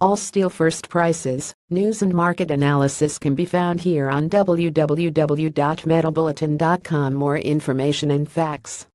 All steel first prices, news and market analysis can be found here on www.metalbulletin.com. More information and facts.